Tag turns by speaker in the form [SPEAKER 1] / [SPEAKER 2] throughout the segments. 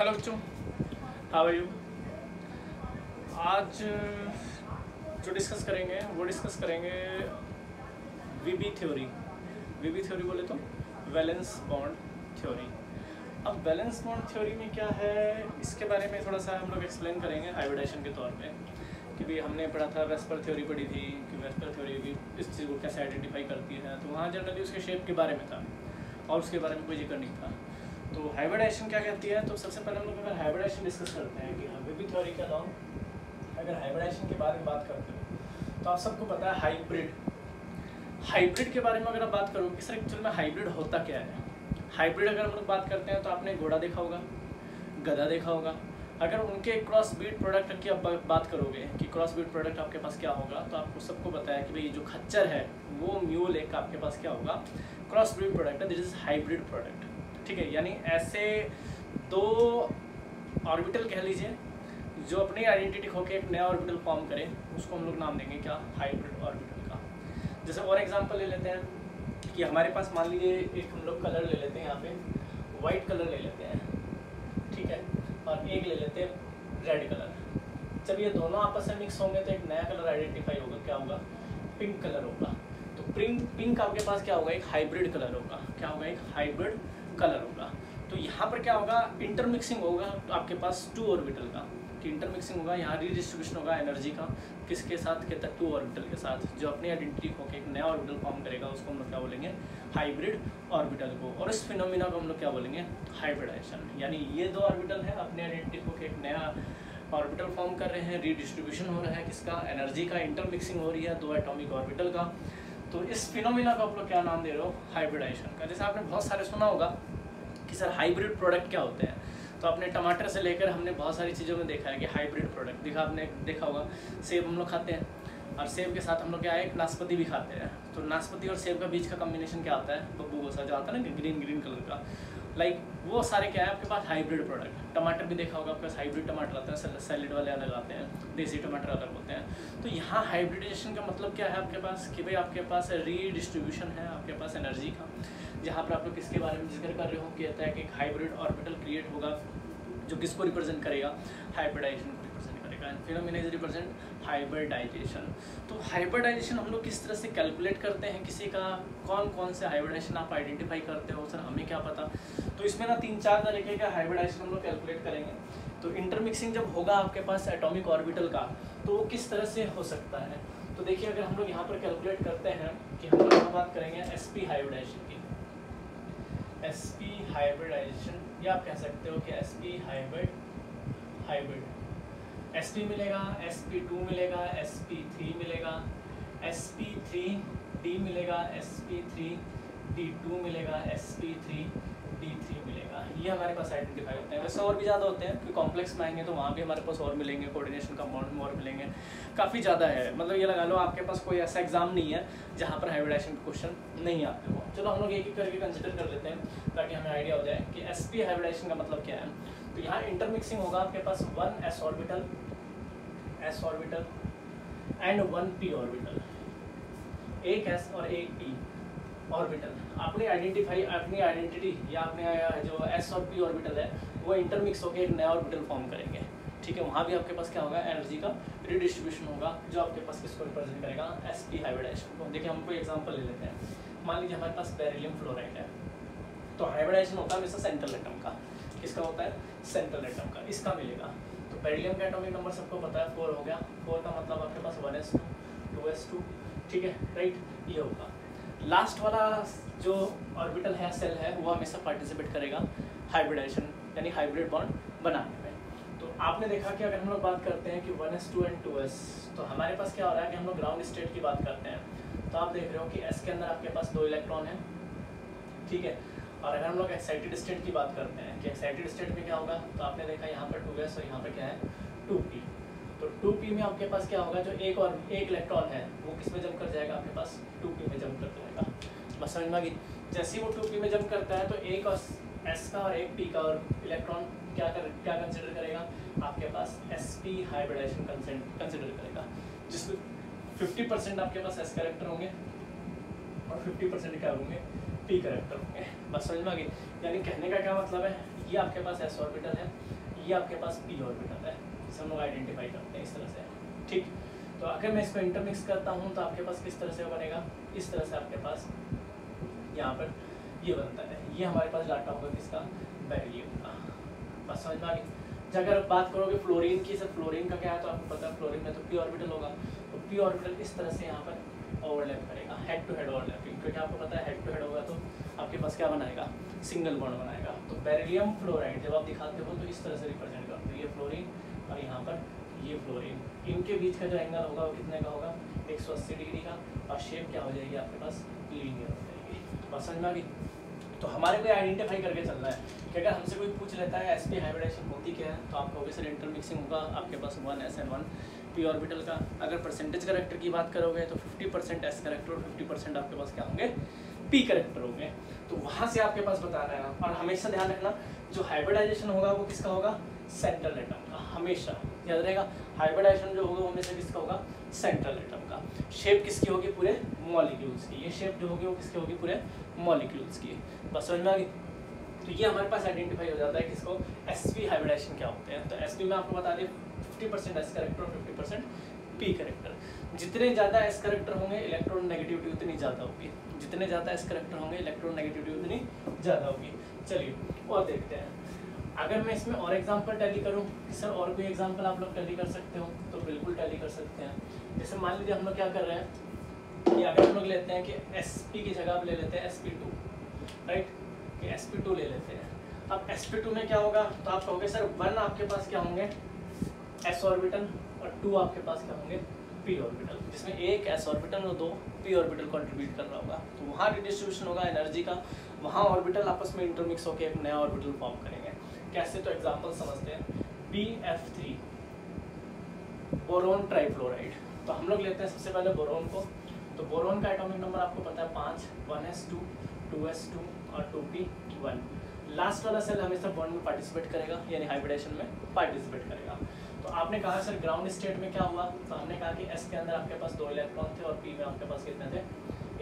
[SPEAKER 1] Hello बच्चों। Are you आज, जो डिस्कस करेंगे, वो डिस्कस करेंगे वीबी थ्योरी वीबी थ्योरी बोले तो वैलेंस बॉन्ड थ्योरी अब वैलेंस बॉन्ड थ्योरी में क्या है, इसके बारे में थोड़ा सा हम लोग एक्सप्लेन करेंगे हाइब्रिडेशन के तौर पे। कि भाई हमने पढ़ा था वेस्पर थ्योरी पढ़ी थी, कि वेस्पर थ्योरी भी इस चीज़ को कैसे आइडेंटिफाई करती है। तो वहाँ जनरली उसके शेप के बारे में था और उसके बारे में कोई ज़िक्र नहीं था। तो हाइब्रिडेशन क्या कहती है? तो सबसे पहले हम लोग अगर हाइब्रिडेशन डिस्कस करते हैं कि हमें भी थ्योरी के अलावा अगर हाइब्रिडेशन के बारे में बात करते हो तो आप सबको पता है हाइब्रिड हाइब्रिड के बारे में अगर आप बात करो कि सर एक्चुअल में हाइब्रिड होता क्या है? हाइब्रिड अगर हम लोग बात करते हैं तो आपने घोड़ा देखा होगा, गधा देखा होगा। अगर उनके क्रॉस बीट प्रोडक्ट की आप बात करोगे कि क्रॉस बीट प्रोडक्ट आपके पास क्या होगा तो आपको सबको है कि भाई जो खच्चर है, वो म्यूल एक आपके पास क्या होगा? क्रॉस ब्रीड प्रोडक्ट है दिस इज़ हाइब्रिड प्रोडक्ट ठीक है, यानी ऐसे दो ऑर्बिटल कह लीजिए, जो अपनी आइडेंटिटी खो के एक नया ऑर्बिटल फॉर्म करे, उसको हम लोग नाम देंगे क्या? हाइब्रिड ऑर्बिटल का। जैसे और एग्जांपल ले लेते हैं, कि हमारे पास मान लीजिए एक हम लोग कलर ले लेते हैं यहाँ पे वाइट कलर ले लेते हैं, ठीक है? और एक ले लेते हैं रेड कलर जब ये दोनों आपस में मिक्स होंगे तो एक नया कलर आइडेंटिफाई होगा, क्या होगा? पिंक कलर होगा। तो पिंक पिंक आपके पास क्या होगा? एक हाइब्रिड कलर होगा। क्या होगा? एक हाइब्रिड कलर होगा। तो यहाँ पर क्या होगा? इंटरमिक्सिंग होगा तो आपके पास टू ऑर्बिटल का। कि इंटरमिक्सिंग होगा, यहाँ रीडिस्ट्रीब्यूशन होगा एनर्जी का। किसके साथ? कहता है टू ऑर्बिटल के साथ। जो अपनी आइडेंटिटी होकर एक नया ऑर्बिटल फॉर्म करेगा, उसको हम लोग क्या बोलेंगे? हाइब्रिड ऑर्बिटल को। और इस फिनोमिना को हम लोग क्या बोलेंगे? हाइब्रिडाइजेशन यानी ये दो ऑर्बिटल है, अपने आइडेंटिटी होकर एक नया ऑर्बिटल फॉर्म कर रहे हैं रीडिस्ट्रीब्यूशन हो रहा है किसका? एनर्जी का। इंटरमिक्सिंग हो रही है दो एटॉमिक ऑर्बिटल का। तो इस फिनोमिना को आप लोग क्या नाम दे रहे हो? हाइब्रिडाइजेशन का। जैसे आपने बहुत सारे सुना होगा कि सर हाइब्रिड प्रोडक्ट क्या होते हैं। तो आपने टमाटर से लेकर हमने बहुत सारी चीज़ों में देखा है कि हाइब्रिड प्रोडक्ट देखा आपने, देखा होगा। सेब हम लोग खाते हैं और सेब के साथ हम लोग क्या है, एक नाशपति भी खाते हैं। तो नाशपति और सेब का बीज का कॉम्बिनेशन क्या आता है? बब्बू गोसा जो आता है ना ग्रीन ग्रीन कलर का। लाइक like, वो सारे क्या है आपके पास हाइब्रिड प्रोडक्ट टमाटर भी देखा होगा आपके पास हाइब्रिड टमाटर आते हैं सैलड वाले अलग आते हैं देसी टमाटर अलग होते हैं। तो यहाँ हाइब्रिडेशन का मतलब क्या है आपके पास? कि भाई आपके पास रीडिस्ट्रीब्यूशन है आपके पास एनर्जी का। जहाँ पर आप लोग किसके बारे में ज़िक्र कर रहे हो कहता है कि एक हाइब्रिड ऑर्बिटल क्रिएट होगा जो किसको रिप्रेजेंट करेगा? हाइब्रिडाइजेशन को रिप्रेजेंट करेगा। फिनोमिना इज़ रिप्रेजेंट हाइब्रिडाइजेशन तो हाइब्रिडाइजेशन हम लोग किस तरह से कैलकुलेट करते हैं? किसी का कौन कौन से हाइब्रिडाइजेशन आप आइडेंटिफाई करते हो? सर हमें क्या पता? तो इसमें ना तीन चार तरीके का हाइब्रिडाइजेशन हम लोग कैलकुलेट करेंगे। तो इंटरमिक्सिंग जब होगा आपके पास एटॉमिक ऑर्बिटल का तो वो किस तरह से हो सकता है? तो देखिए, अगर हम लोग यहाँ पर कैलकुलेट करते हैं कि हम लोग यहाँ बात करेंगे एस पी हाइब्रिडाइजेशन की। एस पी हाइब्रिडाइजेशन या आप कह सकते हो कि S P hybrid hybrid S P मिलेगा एस पी टू मिलेगा एस पी थ्री मिलेगा एस पी थ्री डी मिलेगा S P three D two मिलेगा S P three D three मिलेगा। ये हमारे पास आइडेंटिफाई होते हैं। वैसे और भी ज़्यादा होते हैं कि कॉम्प्लेक्स में आएँगे तो वहाँ भी हमारे पास और मिलेंगे कोऑर्डिनेशन कंपाउंड में और मिलेंगे। काफ़ी ज़्यादा है। मतलब ये लगा लो आपके पास कोई ऐसा एग्ज़ाम नहीं है, जहाँ पर हाइब्रिडाइजेशन के क्वेश्चन नहीं आते हो। चलो हम लोग एक एक करके कंसिडर कर लेते हैं, ताकि हमें आइडिया हो जाए कि एस पी हाइब्रिडाइजेशन का मतलब क्या है। तो यहाँ इंटरमिक्सिंग होगा आपके पास one S orbital S orbital and one P orbital एक एस और एक पी ऑर्बिटल आपने आइडेंटिफाई अपनी आइडेंटिटी या अपने जो एस और पी ऑर्बिटल है, वो इंटरमिक्स होकर एक नया ऑर्बिटल फॉर्म करेंगे। ठीक है, वहाँ भी आपके पास क्या होगा? एनर्जी का रिडिस्ट्रीब्यूशन होगा, जो आपके पास किसको रिप्रेजेंट करेगा? एस पी हाइब्रिडाइजेशन को। देखिए, हम कोई एग्ज़ाम्पल ले लेते हैं। मान लीजिए हमारे पास बेरिलियम फ्लोराइड है। तो हाइब्रिडाइजेशन होता है हमेशा सेंट्रल एटम का। किसका होता है? सेंट्रल एटम का। इसका मिलेगा। तो बेरिलियम का एटॉमिक नंबर सबको पता है फोर हो गया। फोर का मतलब आपके पास one S two two S two ठीक है राइट ये होगा। लास्ट वाला जो ऑर्बिटल है सेल है, वो हमेशा पार्टिसिपेट करेगा हाइब्रिडाइजेशन यानी हाइब्रिड बॉन्ड बनाने में। तो आपने देखा कि अगर हम लोग बात करते हैं कि one S two and two S तो हमारे पास क्या हो रहा है कि हम लोग ग्राउंड स्टेट की बात करते हैं। तो आप देख रहे हो कि एस के अंदर आपके पास दो इलेक्ट्रॉन है, ठीक है? और अगर हम लोग एक्साइटेड स्टेट की बात करते हैं, कि एक्साइटेड स्टेट में क्या होगा? तो आपने देखा यहाँ पर टू एस और यहाँ पर क्या है? टू पी तो टू पी में आपके पास क्या होगा? जो एक और, एक इलेक्ट्रॉन है, वो किसमें जम कर जाएगा? आपके पास टू पी में जम कर जाएगा। बस समझ में जैसे ही वो टू पी में जम करता है तो एक और एस का और एक पी का और इलेक्ट्रॉन क्या कर, क्या कंसिडर करेगा? आपके पास एस पी हाइब्रिडाइजेशन कंसिडर करेगा। जिसमें फिफ्टी परसेंट आपके पास एस करेक्टर होंगे और फिफ्टी परसेंट क्या होंगे? पी करेक्टर होंगे। बस समझ में यानी कहने का क्या मतलब है? ये आपके पास एस ऑर्बिटल है, ये आपके पास पी ऑर्बिटल है। इसे हम लोग आइडेंटिफाई करते हैं इस तरह से। ठीक। तो अगर मैं इसको इंटरमिक्स करता हूँ तो आपके पास किस तरह से बनेगा? इस तरह से आपके पास यहाँ पर ये बनता है। ये हमारे पास डाटा होगा किसका? बेरिलियम का। बस समझ में आ गई? अगर बात करोगे फ्लोरीन की सर फ्लोरीन का क्या है तो आपको पता है फ्लोरीन में तो पी ऑर्बिटल होगा। तो पी ऑर्बिटल इस तरह से यहाँ पर ओवरलैप करेगा हेड टू हेड ओवरलैपिंग क्योंकि आपको पता है हेड टू हेड होगा तो आपके पास क्या बनाएगा? सिंगल बॉन्ड बनाएगा। तो बेरिलियम फ्लोराइड जब आप दिखाते हो तो इस तरह से रिप्रेजेंट करते हो ये फ्लोरीन यहाँ पर ये फ्लोरीन इनके बीच का जो एंगल होगा वो कितने का होगा? 180 डिग्री का। और शेप क्या हो जाएगी आपके पास? लीनियर हो जाएगी। बस समझ में तो हमारे को आइडेंटिफाई करके चलना है। कि अगर हमसे कोई पूछ लेता है एस पी हाइब्रिडेशन होती क्या है? तो आपको कहोगे सर इंटरमिक्सिंग होगा, आपके पास one S and one P orbital का। अगर परसेंटेज करेक्टर की बात करोगे तो 50 परसेंट एस करेक्टर और 50 परसेंट आपके पास क्या होंगे? पी करेक्टर होंगे। तो वहाँ से आपके पास बता रहे हैं। और हमेशा ध्यान रखना, जो हाइब्रिडाइजेशन होगा वो किसका होगा? सेंट्रल एटम हमेशा, याद रहेगा हाइब्रिडाइजेशन जो होगा वो हमेशा किसका होगा? सेंट्रल एटम का। शेप किसकी होगी? पूरे मॉलिक्यूल्स की। ये शेप जो होगी, वो किसकी होगी? पूरे मॉलिक्यूल्स की। बस समझ में आ गई? तो ये हमारे पास आइडेंटिफाई हो जाता है किसको? एस पी हाइब्रिडाइजेशन क्या होते हैं? तो एस पी में आपको बता दें फिफ्टी परसेंट एस करेक्टर और फिफ्टी परसेंट पी करेक्टर जितने ज़्यादा एस करेक्टर होंगे इलेक्ट्रॉन नेगेटिविटी उतनी ज़्यादा होगी। जितने ज़्यादा एस करेक्टर होंगे इलेक्ट्रॉन नेगेटिविटी उतनी ज़्यादा होगी। चलिए, और देखते हैं। अगर मैं इसमें और एग्जांपल टैली करूँ सर और कोई एग्जांपल आप लोग टैली कर सकते हो तो बिल्कुल टैली कर सकते हैं। जैसे मान लीजिए हम लोग क्या कर रहे हैं, कि अगर हम लोग लेते हैं कि एस पी की जगह आप ले लेते हैं एस पी टू राइट कि एस ले लेते हैं। अब एस पी टू में क्या होगा? तो आप कहोगे सर वन आपके पास क्या होंगे? एस ऑर्बिटल और टू आपके पास क्या होंगे? पी ऑर्बिटल जिसमें एक एस ऑर्बिटल और दो पी ऑर्बिटल कंट्रीब्यूट कर रहा होगा। तो वहाँ रिडिस्ट्रीब्यूशन होगा एनर्जी का। वहाँ ऑर्बिटल आपस में इंटरमिक्स होकर एक नया ऑर्बिटल फॉर्म करेंगे। कैसे तो एग्ज़ाम्पल समझते हैं? B F three boron trifluoride तो हम लोग लेते हैं सबसे पहले बोरोन को। तो बोरोन का एटॉमिक नंबर आपको पता है पाँच one S two two S two और टू पी वन लास्ट वाला सेल हमेशा बॉन्ड में पार्टिसिपेट करेगा, यानी हाइब्रिडेशन में पार्टिसिपेट करेगा। तो आपने कहा सर ग्राउंड स्टेट में क्या हुआ? तो हमने कहा कि एस के अंदर आपके पास दो इलेक्ट्रॉन थे और पी में आपके पास कितने थे?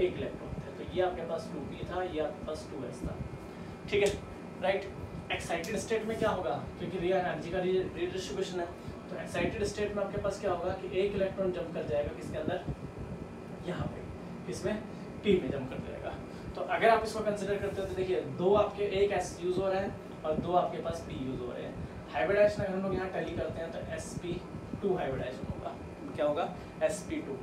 [SPEAKER 1] एक इलेक्ट्रॉन थे। तो ये आपके पास टू पी था, ये आपके पास टू एस था। ठीक है? राइट एक्साइटेड स्टेट में क्या होगा? क्योंकि रिया एनर्जी का रिडिस्ट्रीब्यूशन है। तो एक्साइटेड स्टेट में आपके पास क्या होगा कि एक इलेक्ट्रॉन जंप कर जाएगा किसके अंदर? यहाँ पे, किसमें? पी में जंप कर जाएगा। तो अगर आप इसको कंसिडर करते हो तो देखिए, दो आपके एक एस यूज़ हो रहे हैं और दो आपके पास पी यूज़ हो रहे हैं। हाइब्रिडाइजेशन अगर हम लोग यहाँ टैली करते हैं तो एस पी टू हाइब्रिडाइजेशन होगा। क्या होगा? S P two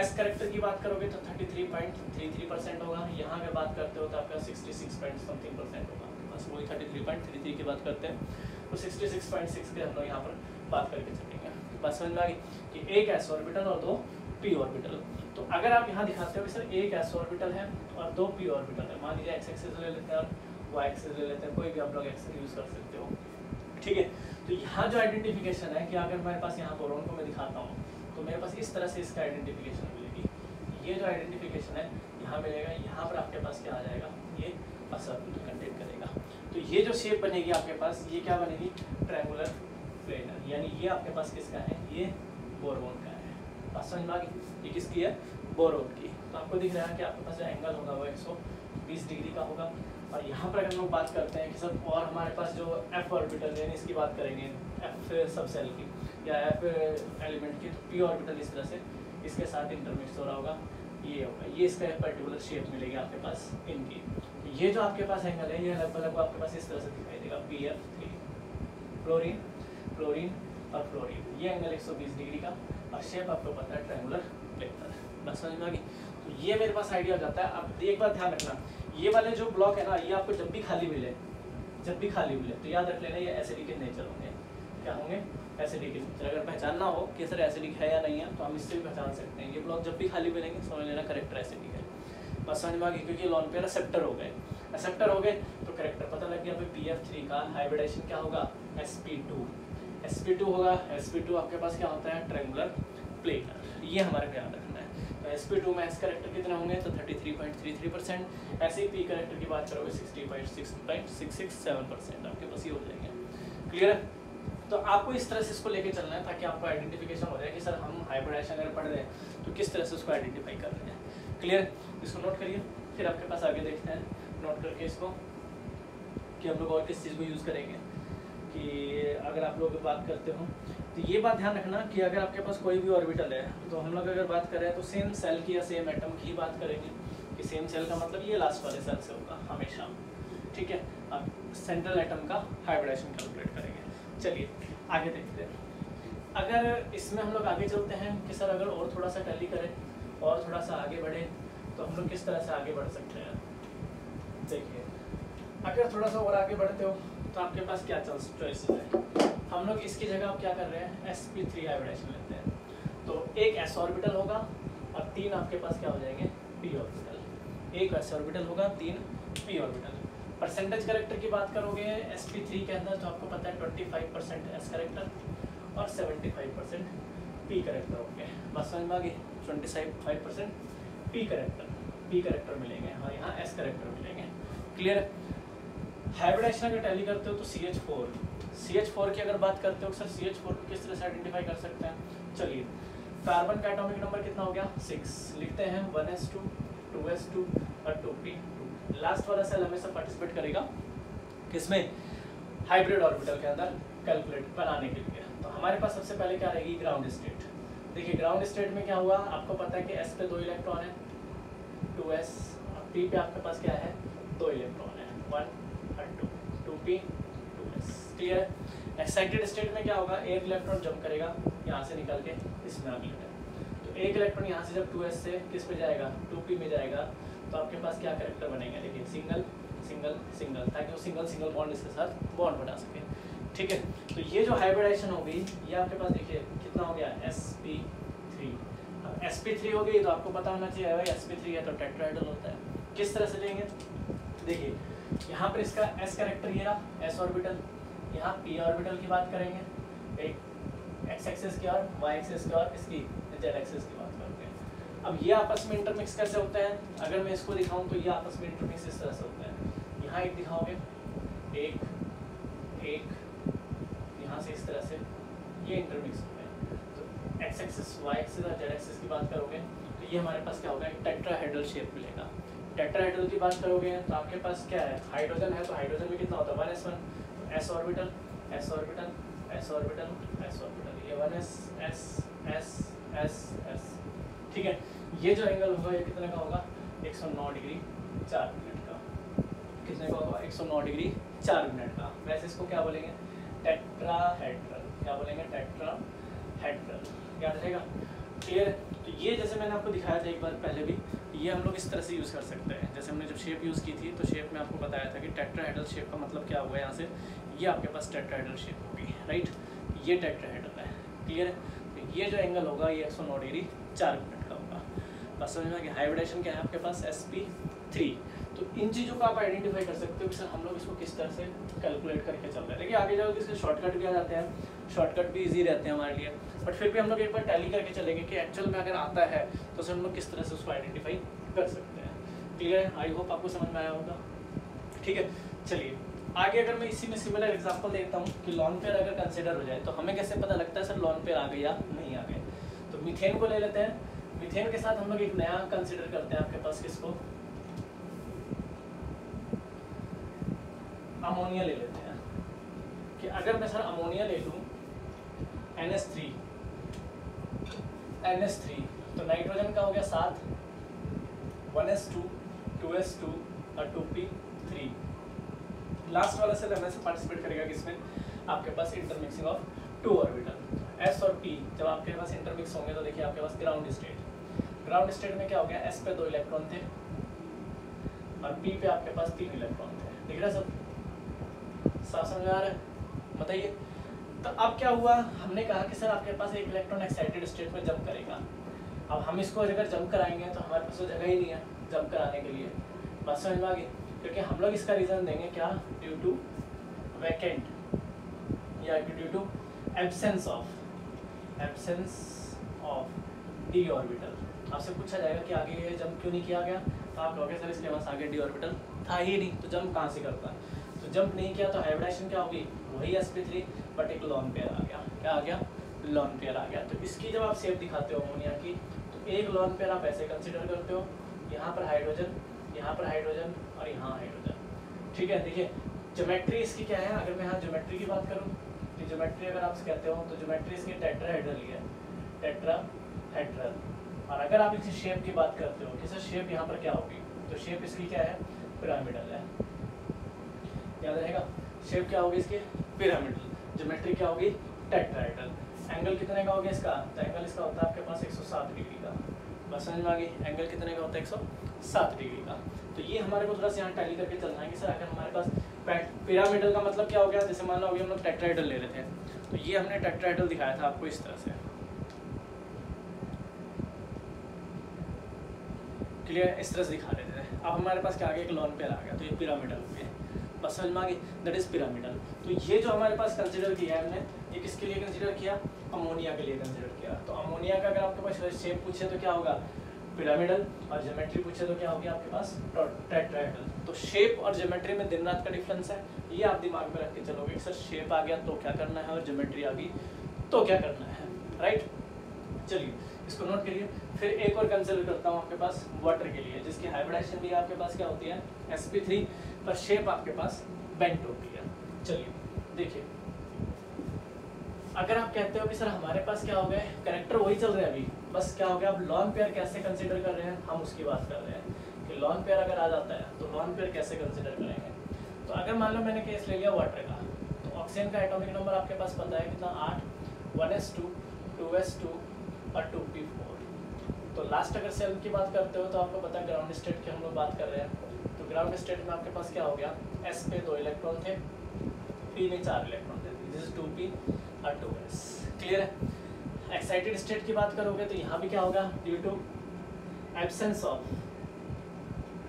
[SPEAKER 1] S character की बात करोगे तो thirty three point three three percent होगा। यहाँ अगर बात करते हो तो आपका sixty six point something percent होगा। बस वही thirty three point three three की बात करते हैं तो सिक्सटी सिक्स पॉइंट सिक्स के हम लोग यहाँ पर बात करके चलेंगे। बस समझ में आ गई कि एक एस ऑर्बिटल और दो पी ऑर्बिटल तो अगर आप यहाँ दिखाते हो कि सर एक एस ऑर्बिटल है और दो पी ऑर्बिटल है, मान लीजिए एक्स एक्सेस ले लेते हैं और वाई एक्सेस ले लेते हैं, कोई भी आप लोग एक्सेस यूज़ कर सकते हो। ठीक है? तो यहाँ जो आइडेंटिफिकेशन है कि अगर मेरे पास यहाँ बोरोन को मैं दिखाता हूँ तो मेरे पास इस तरह से इसका आइडेंटिफिकेशन मिलेगी। ये जो आइडेंटिफिकेशन है, यहाँ मिलेगा, यहाँ पर आपके पास क्या आ जाएगा? ये असर कंटेंट तो ये जो शेप बनेगी आपके पास, ये क्या बनेगी? ट्रैंगुलर प्लेनर यानी ये आपके पास किसका है? ये बोरोन का है। बात समझ में ये किसकी है? बोरोन की। तो आपको दिख रहा है कि आपके पास जो एंगल होगा वो 120 डिग्री का होगा। और यहाँ पर अगर हम लोग बात करते हैं कि सर, और हमारे पास जो एफ़ ऑर्बिटल यानी इसकी बात करेंगे एफ़ सब सेल की, या एफ़ एलिमेंट की तो पी ऑर्बिटल इस तरह से, इसके साथ इंटरमिक्स हो रहा होगा। ये होगा। ये इसका एक पर्टिकुलर शेप मिलेगी आपके पास, इनकी। ये जो आपके पास एंगल है, ये लगभग लगभग आपके पास इस तरह से दिखाई देगा P F three fluorine fluorine और फ्लोरिन ये एंगल 120 डिग्री का और शेप आपको पता है ट्रायंगुलर वेक्टर बस समझ में आ गई? तो ये मेरे पास आइडिया हो जाता है। अब एक बार ध्यान रखना। ये वाले जो ब्लॉक है ना, ये आपको जब भी खाली मिले, जब भी खाली मिले तो याद रख लेना, ये एसिडिक नेचर होंगे। क्या होंगे? एसिडिक नेचर अगर पहचानना हो कि सर एसिडिक है या नहीं है तो हम इससे भी पहचान सकते हैं। ये ब्लॉक जब भी खाली मिलेंगे, समझ लेना करेक्टर एसिडिक समझ में आ गई, क्योंकि लॉन पे एक्सेप्टर हो गए। एक्सेप्टर हो गए तो करेक्टर पता लग गया पी एफ़ थ्री का हाइब्रिडेशन क्या होगा? S P two S P two होगा एस पी टू आपके पास क्या होता है? ट्रेंगुलर प्लेनर ये हमारे ध्यान रखना है। तो एस पी टू में एस करेक्टर कितने होंगे? तो thirty three point three three percent ऐसे ही पी करेक्टर की बात करोगे sixty point six point six six seven percent आपके पास ये हो जाएँगे। क्लियर है? तो आपको इस तरह से इसको लेके चलना है, ताकि आपको आइडेंटिफिकेशन हो जाए कि सर हम हाइब्रिडाइजेशन अगर पढ़ रहे हैं तो किस तरह से उसको आइडेंटिफाई कर रहे हैं। क्लियर इसको नोट करिए, फिर आपके पास आगे देखते हैं। नोट करके इसको कि हम लोग और किस चीज़ को यूज़ करेंगे। कि अगर आप लोग बात करते हो तो ये बात ध्यान रखना कि अगर आपके पास कोई भी ऑर्बिटल है तो हम लोग अगर बात करें तो सेम सेल की या सेम एटम की बात करेंगे। कि सेम सेल का मतलब ये लास्ट वाले सेल से होगा, हमेशा। ठीक है? अब सेंट्रल एटम का हाइब्रिडेशन कैलकुलेट करेंगे। चलिए, आगे देखते हैं। अगर इसमें हम लोग आगे चलते हैं कि सर, अगर और थोड़ा सा टैली करें और थोड़ा सा आगे बढ़े तो हम लोग किस तरह से आगे बढ़ सकते हैं? देखिए, अगर थोड़ा सा और आगे बढ़ते हो तो आपके पास क्या चॉइसेस है? हम लोग इसकी जगह आप क्या कर रहे हैं? एस पी थ्री हाइब्रिडेशन लेते हैं। तो एक एस ऑर्बिटल होगा और तीन आपके पास क्या हो जाएँगे? पी ऑर्बिटल एक एस ऑर्बिटल होगा, तीन पी ऑर्बिटल परसेंटेज करेक्टर की बात करोगे एस पी थ्री के अंदर तो आपको पता है twenty five percent S character और 75 परसेंट पी करेक्टर होंगे। बस समझ में आ गई? Twenty five percent P character P character मिलेंगे। और यहाँ एस करेक्टर मिलेंगे। क्लियर हाइब्रिडेशन अगर टैली करते हो तो C H four C H four की अगर बात करते हो सर सी एच फोर को किस तरह से आइडेंटिफाई कर सकते हैं? चलिए कार्बन का एटॉमिक नंबर कितना हो गया? सिक्स लिखते हैं one S two two S two और टू पी टू लास्ट वाला सेल हमेशा पार्टिसिपेट करेगा। किसमें? हाइब्रिड ऑर्बिटल के अंदर कैलकुलेट बनाने के लिए। तो हमारे पास सबसे पहले क्या रहेगी? ग्राउंड स्टेट देखिए ग्राउंड स्टेट में क्या हुआ? आपको पता है कि एस पे दो इलेक्ट्रॉन है टू एस पी पे आपके पास क्या है? दो इलेक्ट्रॉन है। वन और two two P two S clear excited state में क्या होगा? एक इलेक्ट्रॉन जंप करेगा यहाँ से निकल के इसमें आ गया तो एक इलेक्ट्रॉन यहाँ से जब टू एस से किस पे जाएगा? टू पी में जाएगा। तो आपके पास क्या करेक्टर बनेगा? देखिए सिंगल सिंगल सिंगल ताकि वो सिंगल सिंगल बॉन्ड इसके साथ बॉन्ड बना सके। ठीक है? तो ये जो हाइब्रिडाइजेशन होगी, ये आपके पास देखिए कितना हो गया एस पी थ्री अब एस पी थ्री हो गई तो आपको पता होना चाहिए भाई एस पी थ्री है तो टेट्राइडल होता है। किस तरह से लेंगे? देखिए, यहाँ पर इसका एस करेक्टर ये रहा एस ऑर्बिटल यहाँ पी ऑर्बिटल की बात करेंगे, एक एक्स एक्सेस की और वाई एक्सेस की और इसकी जेड एक्सेस की बात करते हैं। अब ये आपस में इंटरमिक्स कैसे होते हैं? अगर मैं इसको दिखाऊँ तो ये आपस में इंटरमिक्स इस तरह से होते हैं। यहाँ एक दिखाओगे, एक एक, यहाँ से इस तरह से ये इंटरमिक्स होते हैं। एक्स एक्सिस वाई एक्सिस और जेड एक्सिस की बात करोगे तो ये हमारे पास क्या होगा? एक टेट्राहेड्रल शेप मिलेगा। टेट्राहेड्रल की बात करोगे तो आपके पास क्या है? हाइड्रोजन है तो हाइड्रोजन में कितना होता है? One S one S orbital S orbital S orbital S orbital ये one S S S S S ठीक है? ये जो एंगल होगा, ये कितने का होगा? 109 डिग्री चार मिनट का। कितने का होगा? 109 डिग्री चार मिनट का। वैसे इसको क्या बोलेंगे? टेट्राहेड्रल क्या बोलेंगे? टेट्राहेड्रल याद रहेगा? क्लियर तो ये जैसे मैंने आपको दिखाया था एक बार पहले भी, ये हम लोग इस तरह से यूज़ कर सकते हैं। जैसे हमने जब शेप यूज़ की थी तो शेप में आपको बताया था कि टेट्राहेड्रल शेप का मतलब क्या होगा यहाँ से? ये आपके पास टेट्राहेड्रल शेप होगी राइट ये टेट्राहेड्रल है क्लियर है? तो ये जो एंगल होगा, ये एक सौ नौ डिग्री चार मिनट का होगा। बस समझ में कि हाइब्रिडेशन क्या है आपके पास? एस पी थ्री तो इन चीज़ों को आप आइडेंटिफाई कर सकते हो कि सर हम लोग इसको किस तरह से कैलकुलेट करके चल रहे हैं। देखिए आगे जाओगे इसके शॉर्टकट भी आ जाते हैं। शॉर्टकट भी इजी रहते हैं हमारे लिए। बट फिर भी हम लोग एक बार टैली करके चलेंगे कि एक्चुअल में अगर आता है तो सर हम लोग किस तरह से उसको आइडेंटिफाई कर सकते हैं। क्लियर है? आई होप आपको समझ में आया होगा। ठीक है? चलिए। आगे अगर मैं इसी में सिमिलर एग्ज़ाम्पल देता हूँ कि लॉन पेयर अगर कंसिडर हो जाए तो हमें कैसे पता लगता है सर लॉन पेयर आ गए या नहीं आ गए? तो मिथेन को ले लेते हैं। मिथेन के साथ हम लोग एक नया कंसिडर करते हैं आपके पास किसको? अमोनिया ले लेते हैं। कि अगर मैं सर अमोनिया ले लूँ N S three N S three तो नाइट्रोजन का हो गया सात one S two two S two और टू पी थ्री लास्ट वाला सेल एम से पार्टिसिपेट करेगा किसमें? आपके पास intermixing of two orbital S और पी जब आपके पास इंटरमिक्स होंगे तो देखिए आपके पास ग्राउंड स्टेट ग्राउंड स्टेट में क्या हो गया? एस पे दो इलेक्ट्रॉन थे, और पी पे आपके पास तीन इलेक्ट्रॉन थे। दिख रहा सब? साफ़ समझ आ रहा है? बताइए। तो अब क्या हुआ? हमने कहा कि सर, आपके पास एक इलेक्ट्रॉन एक्साइटेड स्टेट में जंप करेगा। अब हम इसको अगर जंप कराएँगे तो हमारे पास तो जगह ही नहीं है जंप कराने के लिए। बात समझ में क्योंकि हम लोग इसका रीज़न देंगे क्या? ड्यू टू वैकेंट या due to absence of absence of D orbital आपसे पूछा जाएगा कि आगे ये जंप क्यों नहीं किया गया? तो आप कहोगे, सर, इसके पास आगे डी ऑर्बिटल था ही नहीं तो जंप कहाँ से करता? है तो जंप नहीं किया तो हाइब्रिडेशन क्या होगी? वही एस बट एक लॉन पेयर आ गया। क्या आ गया? लॉन पेयर आ गया। तो इसकी जब आप सेप दिखाते हो अमोनिया की तो एक लॉन पेयर आप ऐसे कंसिडर करते हो। यहाँ पर हाइड्रोजन यहाँ पर हाइड्रोजन और यहाँ हाइड्रोजन ठीक है? देखिए ज्योमेट्री इसकी क्या है? अगर मैं यहाँ ज्योमेट्री की बात करूँ तो ज्योमेट्री अगर आप कहते हो तो ज्योमेट्री इसकी टेट्राहेड्रल ही है। टेट्राहेड्रल और अगर आप इसकी शेप की बात करते हो कि सर शेप यहाँ पर क्या होगी? तो शेप इसकी क्या है? पिरामिडल है। याद रहेगा? शेप क्या होगी इसकी? पिरामिडल ज्योमेट्री क्या होगी? टेट्राहेड्रल एंगल कितने का होगा इसका? तो एंगल इसका होता है आपके पास 107 डिग्री का। बस समझ में आ गई? एंगल कितने का होता है? 107 डिग्री का। तो ये हमारे को थोड़ा सा यहाँ टैली करके चलना है कि सर, अगर हमारे पास पिरामिडल का मतलब क्या हो गया? जैसे मान लो अभी हम लोग टेट्राइडल ले रहे थे तो ये हमने टेट्राइडल दिखाया था आपको इस तरह से। क्लियर इस तरह से दिखा रहे थे। अब हमारे पास क्या आ गया? एक लॉन पेयर आ गया तो ये पिरामिडल हो गया। बस समझ में आ गई दैट इज़ पिरामिडल तो ये जो हमारे पास कंसिडर किया है हमने, ये किसके लिए कंसिडर किया? अमोनिया के लिए कंसिडर किया। तो अमोनिया का अगर आपके पास शेप पूछे तो क्या होगा? पिरामिडल और ज्योमेट्री पूछे तो क्या होगी आपके पास? टेट्राहेड्रल तो शेप और ज्योमेट्री में दिन रात का डिफरेंस है। ये आप दिमाग में रख के चलोगे सर शेप आ गया तो क्या करना है? और ज्योमेट्री आ गई तो क्या करना है? राइट चलिए। इसको नोट करिए फिर एक और कंसिडर करता हूँ आपके पास वाटर के लिए, जिसकी हाइब्रिडेशन भी आपके पास क्या होती है? Sp3 पर शेप आपके पास बेंट होती है। चलिए, देखिए। अगर आप कहते हो कि सर हमारे पास क्या हो गया करेक्टर वही चल रहे हैं अभी। बस क्या हो गया? आप लॉन पेयर कैसे कंसिडर कर रहे हैं? हम उसकी बात कर रहे हैं कि लॉन पेयर अगर आ जाता है तो लॉन पेयर कैसे कंसिडर करेंगे? तो अगर मान लो मैंने केस ले लिया वाटर का तो ऑक्सीजन का एटॉमिक नंबर आपके पास पता है कितना? आठ। One S two two S two और टू पी फोर तो लास्ट अगर सेल की बात करते हो तो आपको पता है ग्राउंड स्टेट की हम लोग बात कर रहे हैं। तो ग्राउंड स्टेट में आपके पास क्या हो गया? एस पे दो इलेक्ट्रॉन थे पी में चार इलेक्ट्रॉन थे दिस इज़ टू पी और टू एस क्लियर है? एक्साइटेड स्टेट की बात करोगे तो यहाँ भी क्या होगा? Due to absence of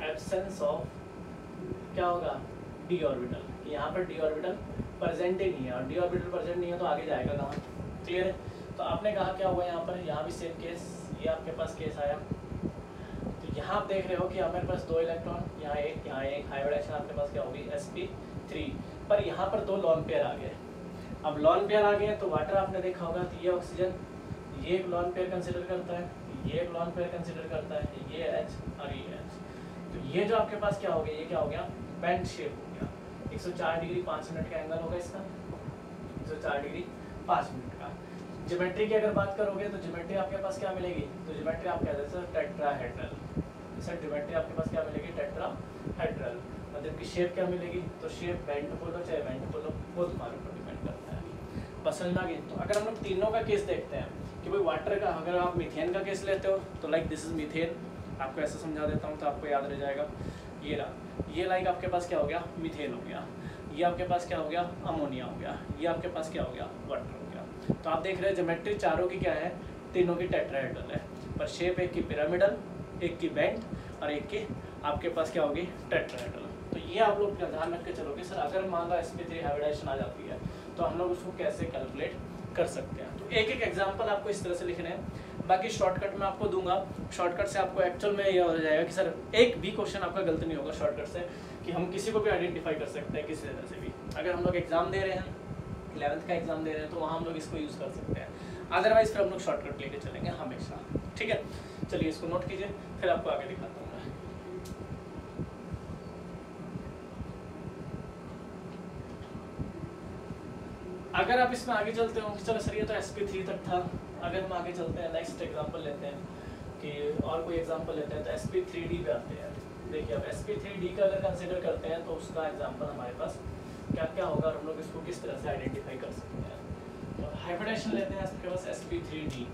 [SPEAKER 1] absence of क्या होगा? डी ऑर्बिटल यहाँ पर डी ऑर्बिटल प्रेजेंट ही नहीं है। और डी ऑर्बिटल प्रेजेंट नहीं है तो आगे जाएगा कहाँ? क्लियर है? तो आपने कहा क्या हुआ यहाँ पर? यहाँ भी सेम केस ये आपके पास केस आया। तो यहाँ आप देख रहे हो कि हमारे पास दो इलेक्ट्रॉन यहाँ एक यहाँ एक हाइब्रिडेशन आपके पास क्या होगी? एस पी थ्री पर यहाँ पर दो लॉन पेयर आ गए। अब लॉन पेयर आ गए तो वाटर आपने देखा होगा तो ये ऑक्सीजन ये एक लॉन पेयर कंसिडर करता है, ये एक लॉन पेयर कंसिडर करता है, ये एच और ये एच तो ये जो आपके पास क्या हो गया? ये क्या हो गया? बैंड शेप हो गया। 104 डिग्री पाँच मिनट का एंगल होगा इसका। 104 डिग्री पाँच मिनट का। ज्योमेट्री की अगर बात करोगे तो ज्योमेट्री आपके पास क्या मिलेगी? तो ज्योमेट्री आप कहते हैं टेट्राहेड्रल सर ज्योमेट्री आपके पास क्या मिलेगी? टेट्राहेड्रल मतलब की शेप क्या मिलेगी? तो शेप बेंट बोलो चाहे बेंट बोलो वो तुम्हारे ऊपर डिपेंड करता है। पसंद गई। तो अगर हम लोग तीनों का केस देखते हैं, कि भाई वाटर का, अगर आप मिथेन का केस लेते हो तो लाइक दिस इज़ मिथेन आपको ऐसा समझा देता हूँ तो आपको याद रह जाएगा। ये रहा। ये लाइक आपके पास क्या हो गया? मिथेन हो गया। ये आपके पास क्या हो गया? अमोनिया हो गया। ये आपके पास क्या हो गया? वाटर हो तो आप देख रहे हैं जोमेट्री चारों की क्या है? तीनों की टेट्राहेड्रल है। पर शेप एक की पिरामिडल एक की बेंट और एक की आपके पास क्या होगी? टेट्राहेड्रल तो ये आप लोग ध्यान रख के चलोगे, सर, अगर मान लो एस पी थ्री हाइब्रिडाइजेशन आ जाती है तो हम लोग उसको कैसे कैलकुलेट कर सकते हैं? तो एक एक एग्ज़ाम्पल आपको इस तरह से लिखने हैं। बाकी शॉर्टकट में आपको दूँगा। शॉर्टकट से आपको एक्चुअल में यह हो जाएगा कि, सर, एक भी क्वेश्चन आपका गलत नहीं होगा शॉर्टकट से, कि हम किसी को भी आइडेंटिफाई कर सकते हैं किसी तरह से भी। अगर हम लोग एग्ज़ाम दे रहे हैं इलेवंथ का एग्ज़ाम दे रहे हैं तो वहाँ हम लोग इसको यूज़ कर सकते हैं। अदरवाइज़ फिर हम लोग शॉर्टकट लेके चलेंगे हमेशा। ठीक है? चलिए इसको नोट कीजिए, फिर आपको आगे दिखाता हूँ अगर आप इसमें आगे चलते हो चलो सर, ये तो एस पी थ्री तक था। अगर हम आगे चलते हैं नेक्स्ट एग्ज़ाम्पल लेते हैं, कि और कोई एग्ज़ाम्पल लेते हैं तो एस पी थ्री डी पे आते हैं। देखिए, अब एस पी थ्री डी का अगर कंसिडर करते हैं तो उसका एग्ज़ाम्पल हमारे पास क्या क्या होगा? और हम लोग इसको किस तरह से आइडेंटिफाई कर सकते हैं? तो हाइब्रिडेशन लेते हैं आपके पास S P three D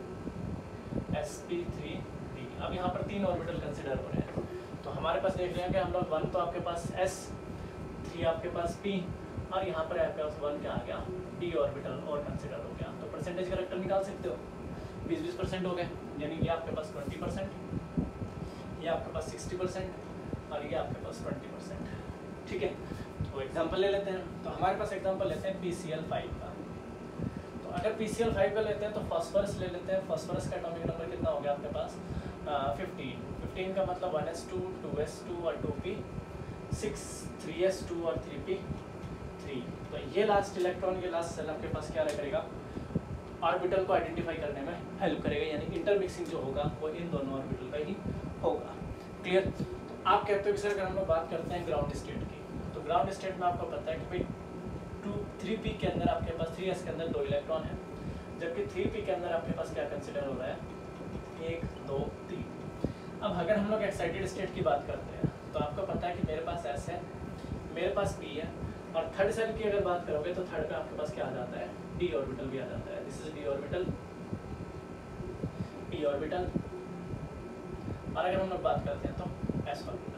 [SPEAKER 1] S P three D अब यहाँ पर तीन ऑर्बिटल कंसिडर हो रहे हैं। तो हमारे पास देख रहे हैं कि हम लोग वन तो आपके पास एस थ्री आपके पास पी और यहाँ पर आपके पास वन क्या आ गया? डी ऑर्बिटल और कंसिडर हो गया। तो परसेंटेज करेक्टर निकाल सकते हो? बीस बीस परसेंट हो गए। यानी ये आपके पास ट्वेंटी परसेंट ये आपके पास सिक्सटी परसेंट और ये आपके पास ट्वेंटी परसेंट ठीक है? तो एग्ज़ाम्पल ले लेते हैं। तो हमारे पास एग्ज़ाम्पल लेते हैं पी सी एल फाइव का। तो अगर पी सी एल फाइव का लेते हैं तो फॉस्फरस ले लेते हैं। फॉस्फरस का एटॉमिक नंबर कितना हो गया आपके पास? फिफ्टीन फिफ्टीन का मतलब one S two two S two और two P six three S two और थ्री पी थ्री तो ये लास्ट इलेक्ट्रॉन ये लास्ट सेल आपके पास क्या करेगा? ऑर्बिटल को आइडेंटिफाई करने में हेल्प करेगा, यानी इंटरमिक्सिंग जो होगा, वो इन दोनों ऑर्बिटल का ही होगा। क्लियर तो आप कहते हो कि सर अगर हम लोग बात करते हैं ग्राउंड स्टेट ग्राउंड स्टेट में आपको पता है कि भाई टू थ्री पी के अंदर आपके पास थ्री एस के अंदर दो इलेक्ट्रॉन है। जबकि थ्री पी के अंदर आपके पास क्या कंसिडर हो रहा है? एक, दो, तीन। अब अगर हम लोग एक्साइटेड स्टेट की बात करते हैं तो आपको पता है कि मेरे पास एस है, मेरे पास पी है, और थर्ड सेल की अगर बात करोगे तो थर्ड पे आपके पास क्या आ जाता है? डी ऑर्बिटल भी आ जाता है। This is D orbital P orbital और अगर हम लोग बात करते हैं तो एस ऑर्बिटल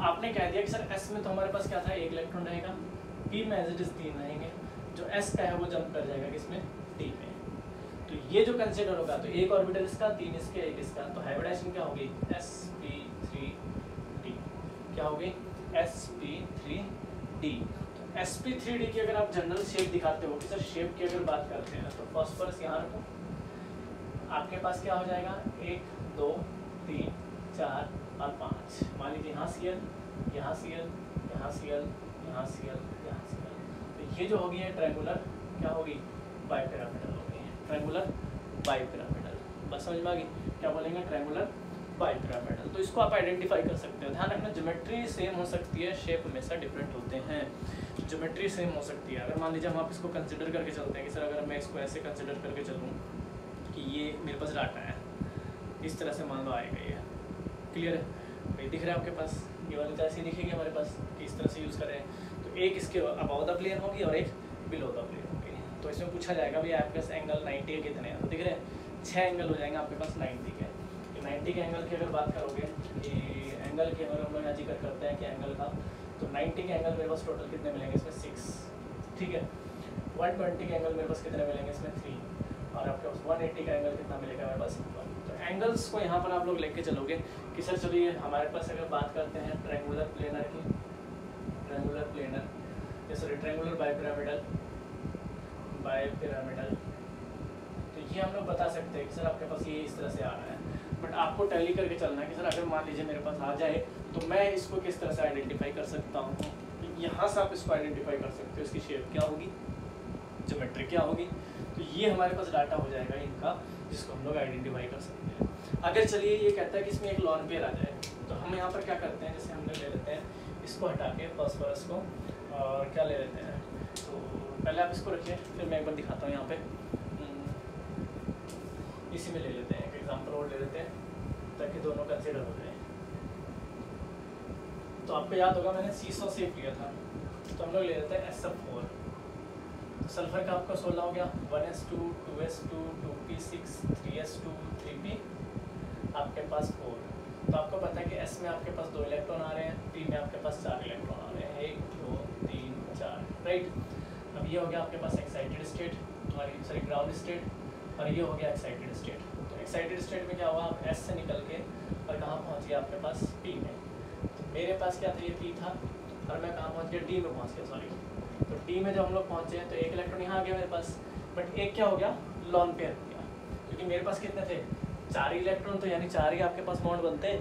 [SPEAKER 1] आपने कह दिया कि सर एस में तो हमारे पास क्या था? एक इलेक्ट्रॉन रहेगा। पी में एज इट इज़ तीन रहेंगे। जो एस का है, वो जंप कर जाएगा किसमें डी में। तो ये जो कंसिडर होगा तो एक ऑर्बिटल इसका, तीन इसके, एक इसका। तो हाइब्रिडेशन क्या होगी? एस पी थ्री डी क्या होगी? एस पी थ्री डी तो एस पी थ्री डी की अगर आप जनरल शेप दिखाते हो, कि सर शेप की अगर बात करते हैं तो फॉस्फरस यहाँ रखो। आपके पास क्या हो जाएगा? एक, दो, तीन, चार और पाँच। मान लीजिए यहाँ सी एल यहाँ सी एल यहाँ सी एल यहाँ सी एल यहाँ सी एल तो ये जो होगी है ट्रैंगुलर क्या होगी बाई पिरामिडल होगी ट्रैंगुलर बाई पिरामिडल बस समझ में आ गई? क्या बोलेंगे? ट्रैंगुलर बाई पिरामिडल तो इसको आप आइडेंटिफाई कर सकते हो। ध्यान रखना ज्योमेट्री सेम हो सकती है शेप हमेशा डिफरेंट होते हैं। ज्योमेट्री सेम हो सकती है। अगर मान लीजिए हम आप इसको कंसिडर करके चलते हैं कि सर, अगर मैं इसको ऐसे कंसिडर करके चलूँ कि ये मेरे पास डाटा है, इस तरह से मान लो आएगा ये क्लियर है? दिख रहा है आपके पास ये वाली तरह दिखेगी हमारे पास कि इस तरह से यूज़ करें तो एक इसके अबाउ द प्लेन होगी और एक बिलो द प्लेन होगी। तो इसमें पूछा जाएगा भाई आपके पास एंगल 90 के कितने हैं? तो दिख रहे हैं छः एंगल हो जाएँगे आपके पास 90 के। कि 90 के एंगल की अगर बात करोगे, कि एंगल की अगर हम लोग यहाँ ज़िक्र करते हैं कि एंगल का तो 90 के एंगल मेरे पास टोटल कितने मिलेंगे इसमें? सिक्स ठीक है? 120 के एंगल मेरे पास कितने मिलेंगे इसमें? थ्री और आपके पास 180 का एंगल कितना मिलेगा मेरे पास? वन तो एंगल्स को यहाँ पर आप लोग लेके चलोगे कि सर चलिए हमारे पास अगर बात करते हैं ट्रैंगुलर प्लेनर की triangular planar sorry triangular bipyramidal bipyramidal तो ये हम लोग बता सकते हैं कि सर आपके पास ये इस तरह से आ रहा है। बट आपको टैली करके चलना है कि सर अगर मान लीजिए मेरे पास आ जाए तो मैं इसको किस तरह से आइडेंटिफाई कर सकता हूँ? यहाँ से आप इसको आइडेंटिफाई कर सकते हो, इसकी शेप क्या होगी? जोमेट्री क्या होगी? तो ये हमारे पास डाटा हो जाएगा इनका। जिसको हम लोग आइडेंटिफाई कर सकते हैं। अगर चलिए ये कहता है कि इसमें एक लॉन पेयर आ जाए तो हम यहाँ पर क्या करते हैं? जैसे हमने ले लेते हैं इसको हटा के फॉस्फोरस को और क्या ले लेते हैं? तो पहले आप इसको रखिए फिर मैं एक बार दिखाता हूँ यहाँ पे। हम्म, इसी में ले लेते हैं एक एग्ज़ाम्पल और ले लेते हैं ताकि दोनों कंसिडर हो जाए। तो आपको याद होगा मैंने सी सौ सेव लिया था। तो हम लोग ले लेते हैं एस एफ़ फोर सल्फ़र का आपका सोलह हो गया। One S two two S two two P six, three S two, three P आपके पास फोर तो आपको पता है कि एस में आपके पास दो इलेक्ट्रॉन आ रहे हैं, पी में आपके पास चार इलेक्ट्रॉन आ रहे हैं। एक, दो, तीन, चार राइट अब ये हो गया आपके पास एक्साइटेड स्टेट और सॉरी ग्राउंड स्टेट और ये हो गया एक्साइटेड स्टेट तो एक्साइटेड स्टेट में क्या हुआ? आप एस से निकल के और कहाँ पहुँच गया आपके पास पी में। तो मेरे पास क्या था? ये पी था और मैं कहाँ पहुँच गया? डी में पहुँच गया सॉरी तो डी में जब हम लोग पहुँचे तो एक इलेक्ट्रॉन यहाँ आ गया मेरे पास बट एक क्या हो गया? लॉन पेयर हो गया। क्योंकि मेरे पास कितने थे? चार ही इलेक्ट्रॉन तो यानी चार ही आपके पास बॉन्ड बनते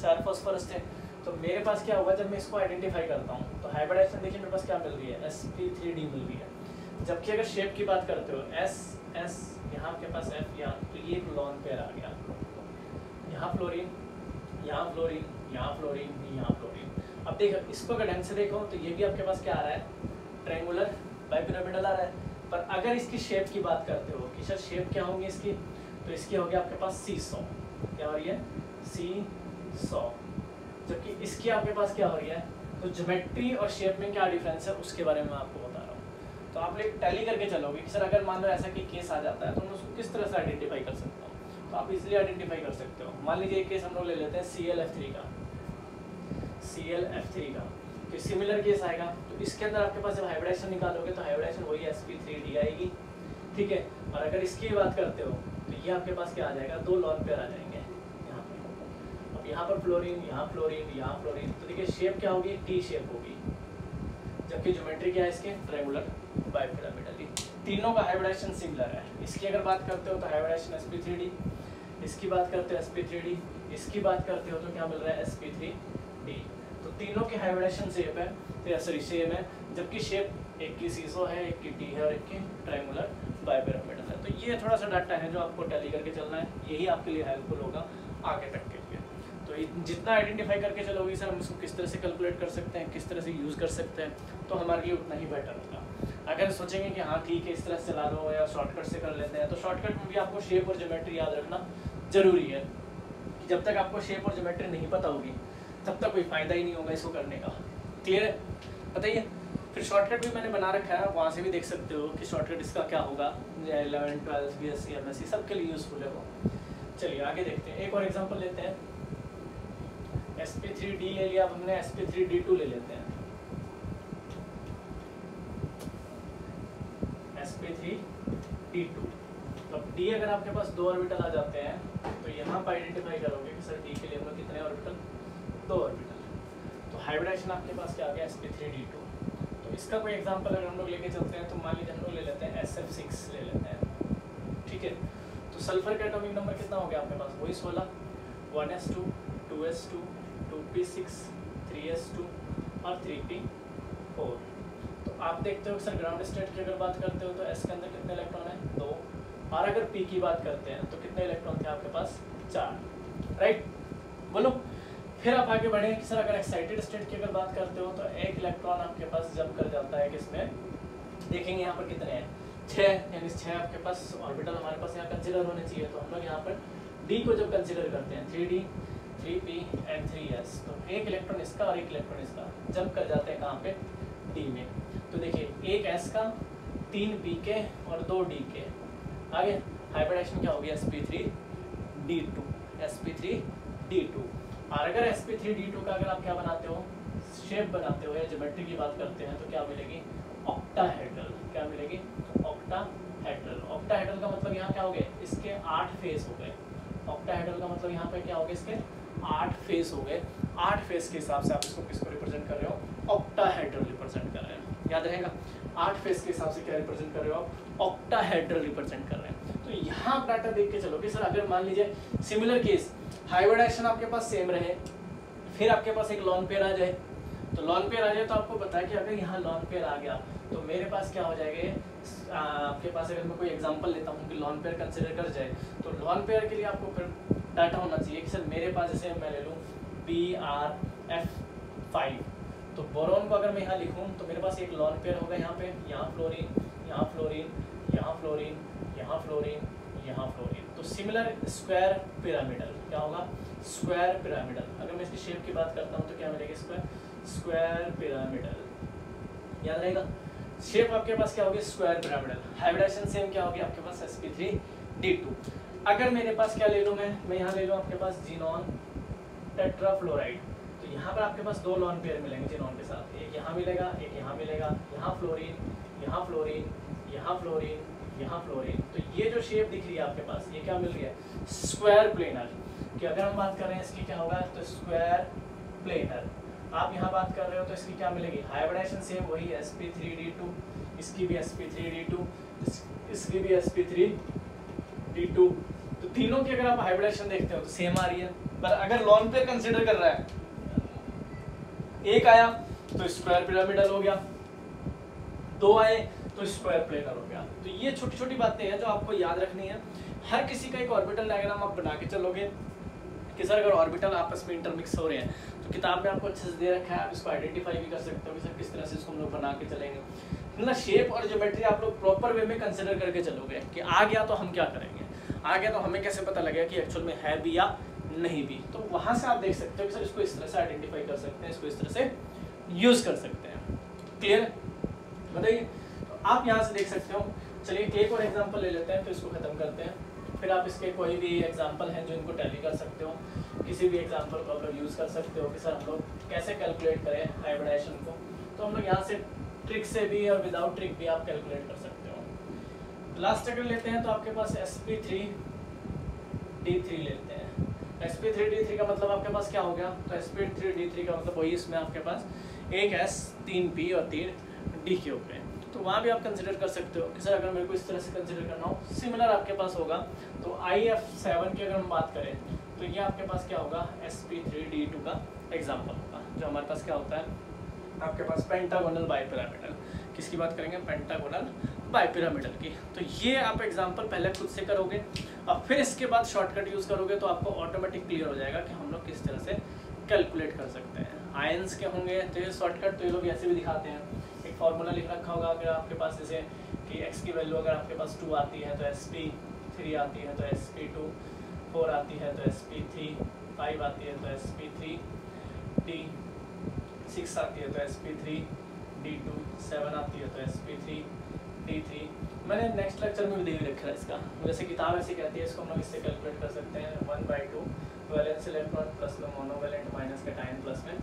[SPEAKER 1] चार फॉस्फोरस थे। तो मेरे पास क्या हुआ? जब मैं इसको आइडेंटिफाई करता हूँ तो हाइब्रिडाइजेशन देखिए मेरे पास क्या मिल रही है? एस पी थ्री डी मिल रही है। जबकि अगर शेप की बात करते हो एस एस यहाँ आपके पास एफ़ यहाँ तो ये एक लॉन पेयर आ गया। यहाँ फ्लोरीन यहाँ फ्लोरीन यहाँ फ्लोरीन यहाँ फ्लोरीन अब देखो, इसको अगर ढंग से देखो तो ये भी आपके पास क्या आ रहा है? ट्रैंगुलर बाइपिरामिडल आ रहा है। पर अगर इसकी शेप की बात करते हो, कि सर शेप क्या होंगी इसकी? तो इसकी होगी आपके पास सी सौ। क्या हो रही है? सी सौ। जबकि इसकी आपके पास क्या हो रही है? तो ज्योमेट्री और शेप में क्या डिफरेंस है, उसके बारे में आपको बता रहा हूँ। तो आप लोग टैली करके चलोगे कि सर अगर मान लो ऐसा कि केस आ जाता है तो मैं उसको किस तरह से आइडेंटिफाई कर सकता हूँ? तो आप इजिली आइडेंटिफाई कर सकते हो। मान लीजिए केस हम लोग ले लेते हैं सी एल एफ़ थ्री का। सी एल एफ़ थ्री का। तो सिमिलर केस आएगा। तो इसके अंदर आपके पास जब हाइब्रिडाइजेशन निकालोगे तो हाइब्रिडाइजेशन वही एस पी थ्री डी आएगी। ठीक है? और अगर इसकी बात करते हो तो ये आपके पास क्या आ जाएगा? दो लॉन पेयर आ जाएँगे यहाँ पे। अब यहाँ पर फ्लोरिन यहाँ फ्लोरिन यहाँ फ्लोरिन तो देखिए शेप क्या होगी? टी शेप होगी। जबकि ज्योमेट्री क्या है इसके? ट्रेंगुलर बाइपिरामिडल तीनों का हाइब्रिडाइजेशन सिमिलर है। इसकी अगर बात करते हो तो hybridisation S P three D इसकी बात करते हो एस पी थ्री डी इसकी बात करते हो तो क्या मिल रहा है? एस पी थ्री डी तीनों की हाइब्रिडेशन सेम है तो सॉरी सेम है, जबकि शेप एक की सीसो है, एक की टी है और एक की ट्राइंगुलर बाइपिरामिडल है। तो ये थोड़ा सा डाटा है जो आपको टैली करके चलना है, यही आपके लिए हेल्पफुल होगा आगे तक के लिए। तो जितना आइडेंटिफाई करके चलोगे सर हम इसको किस तरह से कैलकुलेट कर सकते हैं, किस तरह से यूज़ कर सकते हैं तो हमारे लिए उतना ही बेटर होगा। अगर सोचेंगे कि हाँ ठीक है, इस तरह से चला लो या शॉर्टकट से कर लेते हैं तो शॉर्टकट में भी आपको शेप और जोमेट्री याद रखना ज़रूरी है। जब तक आपको शेप और जोमेट्री नहीं पता होगी तब तक कोई फ़ायदा ही नहीं होगा इसको करने का। क्लियर है? बताइए। फिर शॉर्टकट भी मैंने बना रखा है वहाँ से भी देख सकते हो कि शॉर्टकट इसका क्या होगा। Eleven twelfth B S C M S C सबके लिए यूज़फुल है वो। चलिए, आगे देखते हैं। एक और एग्ज़ाम्पल लेते हैं। एस पी थ्री डी ले लिया अब हमने S P three D two ले लेते हैं। S P three D two अब डी अगर आपके पास दो ऑर्बिटल आ जाते हैं तो यहाँ पर आइडेंटिफाई करोगे कि सर डी के लिए कितने ऑर्बिटल दो ऑर्बिटल तो हाइब्रिडेशन आपके पास क्या आ गया? S P three D two तो इसका कोई एग्ज़ाम्पल अगर हम लोग लेके चलते हैं तो मान लीजिए हम लोग ले लेते हैं एस एफ़ सिक्स ले लेते हैं। ठीक है? तो सल्फ़र का एटॉमिक नंबर कितना हो गया आपके पास? वही सोलह। One S two two S two two P six three S two और थ्री पी फोर तो आप देखते हो सर ग्राउंड स्टेट की अगर बात करते हो तो एस के अंदर कितने इलेक्ट्रॉन है? दो। और अगर पी की बात करते हैं तो कितने इलेक्ट्रॉन थे आपके पास? चार। राइट बोलो। फिर आप आगे बढ़े कि सर, अगर एक्साइटेड स्टेट की अगर बात करते हो तो एक इलेक्ट्रॉन आपके पास जब कर जाता है किसमें? देखेंगे यहाँ पर कितने हैं। छः यानी छः आपके पास ऑर्बिटल हमारे पास यहाँ कंसिडर होने चाहिए तो हम लोग यहाँ पर डी को जब कंसिडर करते हैं three D three P and three S तो एक इलेक्ट्रॉन इसका और एक इलेक्ट्रॉन इसका जंप कर जाते हैं कहाँ पे? डी में। तो देखिए, एक एस का, तीन पी के और दो डी के। आगे हाइब्रिडेशन क्या हो गया S P three D two S P three D two और अगर S P three D two का अगर आप क्या बनाते हो? शेप बनाते हो या जोमेट्री की बात करते हैं तो क्या मिलेगी? ऑक्टाहेड्रल क्या मिलेगी? ऑक्टाहेड्रल ऑक्टाहेड्रल का मतलब यहाँ क्या हो गया? इसके आठ फेस हो गए। ऑक्टाहेड्रल का मतलब यहाँ पे क्या हो गया इसके? आठ फेस हो गए। आठ फेस के हिसाब से आप इसको किसको रिप्रेजेंट कर रहे हो? ऑक्टाहेड्रल रिप्रेजेंट कर रहे हैं। याद रहेगा? आठ फेस के हिसाब से क्या रिप्रेजेंट कर रहे हो आप? ऑक्टाहेड्रल रिप्रेजेंट कर रहे हैं। तो यहाँ आप डाटा देख के चलो कि सर अगर मान लीजिए सिमिलर केस हाइब्रिडेशन आपके पास सेम रहे, फिर आपके पास एक लॉन पेयर आ जाए। तो लॉन पेयर आ जाए तो आपको पता है कि अगर यहाँ लॉन पेयर आ गया तो मेरे पास क्या हो जाएगा आपके पास अगर मैं कोई एग्जांपल लेता हूँ कि लॉन पेयर कंसिडर कर जाए तो लॉन पेयर के लिए आपको फिर डाटा होना चाहिए। कि सर मेरे पास जैसे मैं ले लूँ बी आर एफ़ फाइव तो बोरोन को अगर मैं यहाँ लिखूँ तो मेरे पास एक लॉन पेयर होगा यहाँ पे, यहाँ फ्लोरिन यहाँ फ्लोरिन यहाँ फ्लोरिन यहाँ फ्लोरिन यहाँ फ्लोरिन तो सिमिलर स्क्वायर पिरामिडल क्या होगा? स्क्वायर पिरामिडल अगर मैं इसकी शेप की बात करता हूँ तो क्या मिलेगा स्क्वायर स्क्वायर पिरामिडल याद रहेगा? शेप आपके पास क्या होगी? स्क्वायर पिरामिडल हाइब्रिडेशन सेम क्या होगी? आपके पास S P three D two अगर मेरे पास क्या ले लूँ मैं? मैं यहाँ ले लूँ आपके पास जीनॉन टेट्राफ्लोराइड तो यहाँ पर आपके पास दो लॉन पेयर मिलेंगे जीनॉन के साथ. एक यहाँ मिलेगा, एक यहाँ मिलेगा. यहाँ फ्लोरिन यहाँ फ्लोरिन यहाँ फ्लोरिन यहाँ फ्लोरिन तो ये जो शेप दिख रही है आपके पास, ये क्या मिल रही है? स्क्वायर प्लेनर कि अगर हम बात कर रहे हैं इसकी क्या होगा तो स्क्वायर प्लेनर आप यहाँ बात कर रहे हो तो इसकी क्या मिलेगी? हाइब्रिडेशन सेम वही S P three D two इसकी भी S P three D two इसकी भी S P three D two तो तीनों की अगर आप हाइब्रिडेशन देखते हो तो सेम आ रही है। पर अगर लॉन पेयर कंसिडर कर रहा है, एक आया तो स्क्वायर पिरामिडल हो गया। दो आए तो स्क्वायर प्ले हो गया तो ये छोटी छोटी बातें हैं जो आपको याद रखनी है। हर किसी का एक ऑर्बिटल डायग्राम आप बना के चलोगे, कि सर अगर ऑर्बिटल आपस में इंटरमिक्स हो रहे हैं तो किताब में आपको अच्छे से दे रखा है, आप इसको आइडेंटिफाई भी कर सकते हो कि सर किस तरह से इसको हम लोग बना के चलेंगे। मतलब शेप और ज्योमेट्री आप लोग प्रॉपर वे में कंसिडर करके चलोगे, कि आ गया तो हम क्या करेंगे? आ गया तो हमें कैसे पता लगेगा कि एक्चुअल में है भी या नहीं भी? तो वहाँ से आप देख सकते हो कि सर इसको इस तरह से आइडेंटिफाई कर सकते हैं, इसको इस तरह से यूज़ कर सकते हैं। क्लियर बताइए। आप यहाँ से देख सकते हो। चलिए एक और एग्ज़ाम्पल ले लेते हैं, फिर इसको ख़त्म करते हैं। फिर आप इसके कोई भी एग्ज़ाम्पल हैं जो इनको टैली कर सकते हो, किसी भी एग्ज़ाम्पल को आप लोग यूज़ कर सकते हो कि सर हम लोग कैसे कैलकुलेट करें हाइब्रिडाइजेशन को। तो हम लोग यहाँ से ट्रिक से भी और विदाउट ट्रिक भी आप कैलकुलेट कर सकते हो। लास्ट अगर लेते हैं तो आपके पास S P three D three लेते हैं। S P three D three का मतलब आपके पास क्या हो गया? तो S P three D three का मतलब वही इसमें आपके पास एक एस तीन पी और तीन डी के ऊपर तो वहाँ भी आप कंसिडर कर सकते हो कि सर, अगर मेरे को इस तरह से कंसिडर करना हो सिमिलर आपके पास होगा। तो आई एफ़ सेवन की अगर हम बात करें तो ये आपके पास क्या होगा? S P three D two का एग्ज़ाम्पल होगा, जो हमारे पास क्या होता है? आपके पास पेंटागोनल बाईपिरामिडल किसकी बात करेंगे? पेंटागोनल बाय पिरामिडल की। तो ये आप एग्ज़ाम्पल पहले खुद से करोगे, और फिर इसके बाद शॉर्टकट यूज़ करोगे तो आपको ऑटोमेटिक क्लियर हो जाएगा कि हम लोग किस तरह से कैलकुलेट कर सकते हैं। आयंस के होंगे तो ये शॉर्टकट तो ये लोग ऐसे भी दिखाते हैं। फार्मूला लिख रखा होगा अगर आपके पास जैसे कि एक्स की वैल्यू अगर आपके पास टू आती है तो एस पी थ्री आती है तो एस पी टू फोर आती है तो एस पी थ्री फाइव आती है तो S P three D six आती है तो S P three D two seven आती है तो S P three D three मैंने नेक्स्ट लेक्चर में भी दे रखा है इसका। जैसे किताब ऐसी कहती है, इसको हम लोग इससे कैलकुलेट कर सकते हैं। One by two valence electron plus में मोनोवेलेंट माइनस का टाइम प्लस में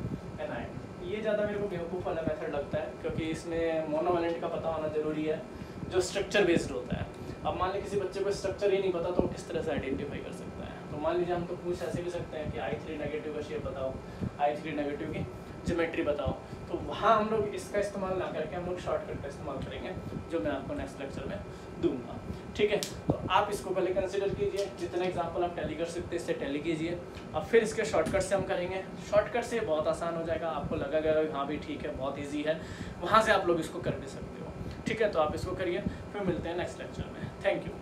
[SPEAKER 1] एनाइन ये ज़्यादा मेरे को बेवकूफ़ वाला मेथड लगता है, क्योंकि इसमें मोनोवेलेंट का पता होना ज़रूरी है, जो स्ट्रक्चर बेस्ड होता है। अब मान लीजिए किसी बच्चे को स्ट्रक्चर ही नहीं पता तो किस तरह से आइडेंटिफाई कर सकता है। तो मान लीजिए हम तो पूछ ऐसे भी सकते हैं कि आई थ्री नेगेटिव का शेप बताओ आई थ्री नेगेटिव की जोमेट्री बताओ। तो वहाँ हम लोग इसका इस्तेमाल ना करके हम लोग शॉर्टकट का इस्तेमाल करेंगे, जो मैं आपको नेक्स्ट लेक्चर में दूँगा। ठीक है? तो आप इसको पहले कंसिडर कीजिए। जितने एग्ज़ाम्पल आप टैली कर सकते हैं, इससे टैली कीजिए। अब फिर इसके शॉर्टकट से हम करेंगे। शॉर्टकट से बहुत आसान हो जाएगा। आपको लगा गया हाँ भी ठीक है, बहुत ईजी है। वहाँ से आप लोग इसको कर भी सकते हो। ठीक है? तो आप इसको करिए, फिर मिलते हैं नेक्स्ट लेक्चर में। Thank you